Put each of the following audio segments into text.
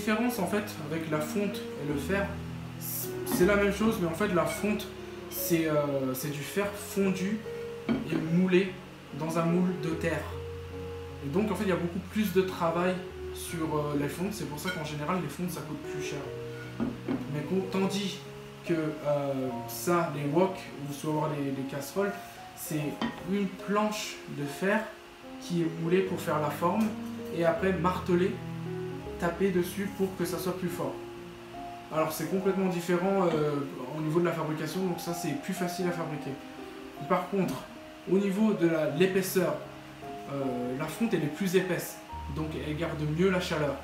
Différence en fait avec la fonte et le fer, c'est la même chose, mais en fait la fonte, c'est euh, c'est du fer fondu et moulé dans un moule de terre. Et donc en fait il y a beaucoup plus de travail sur euh, les fontes, c'est pour ça qu'en général les fontes ça coûte plus cher. Mais tandis que euh, ça, les wok, ou soit avoir les, les casseroles, c'est une planche de fer qui est moulée pour faire la forme et après martelée, taper dessus pour que ça soit plus fort. Alors c'est complètement différent euh, au niveau de la fabrication, donc ça c'est plus facile à fabriquer. Par contre, au niveau de l'épaisseur, euh, la fonte elle est plus épaisse, donc elle garde mieux la chaleur.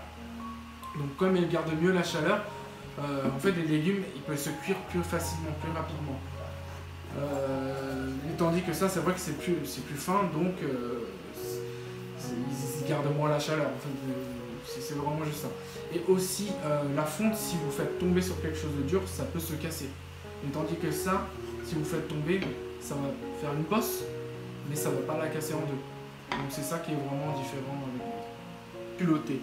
Donc comme elle garde mieux la chaleur, euh, en fait les légumes ils peuvent se cuire plus facilement, plus rapidement. Et tandis que ça c'est vrai que c'est plus, plus fin, donc ils, gardent moins la chaleur. En fait, c'est vraiment juste ça. Et aussi euh, la fonte, si vous faites tomber sur quelque chose de dur, ça peut se casser. Et tandis que ça, si vous faites tomber, ça va faire une bosse, mais ça va pas la casser en deux. Donc c'est ça qui est vraiment différent avec la culottée.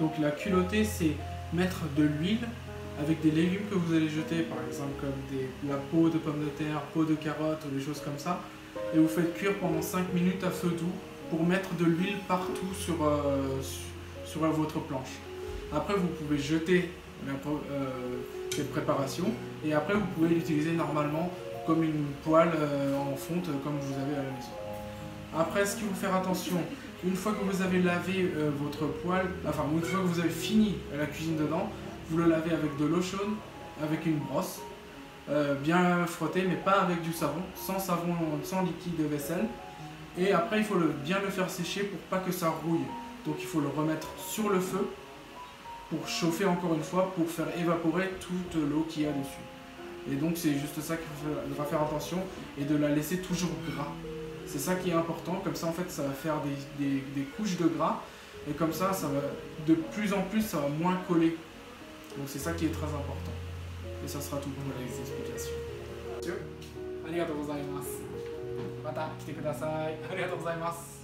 Donc la culottée, c'est mettre de l'huile avec des légumes que vous allez jeter, par exemple comme la peau de pommes de terre, peau de carotte ou des choses comme ça, et vous faites cuire pendant 5 minutes à feu doux pour mettre de l'huile partout sur, euh, sur, sur votre planche. Après, vous pouvez jeter la euh, cette préparation et après, vous pouvez l'utiliser normalement comme une poêle euh, en fonte euh, comme vous avez à la maison. Après, ce qu'il faut faire attention, une fois que vous avez lavé euh, votre poêle, enfin une fois que vous avez fini la cuisine dedans, vous le lavez avec de l'eau chaude, avec une brosse, bien frotté, mais pas avec du savon, sans savon, sans liquide de vaisselle. Et après, il faut bien le faire sécher pour pas que ça rouille. Donc il faut le remettre sur le feu pour chauffer encore une fois, pour faire évaporer toute l'eau qu'il y a dessus. Et donc c'est juste ça qu'il faut faire- faudra faire attention et de la laisser toujours gras. C'est ça qui est important, comme ça en fait ça va faire des, des- des couches de gras et comme ça ça va de plus en plus ça va moins coller. Donc c'est ça qui est très important. Et ça sera tout pour les explications. Monsieur, ありがとうございます。また来てください。ありがとうございます。 「